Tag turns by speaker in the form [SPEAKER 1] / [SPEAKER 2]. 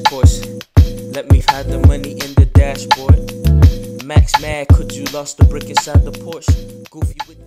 [SPEAKER 1] crash course. Let me hide the money in the dashboard. Max mad, could you lost the brick inside the Porsche? Goofy with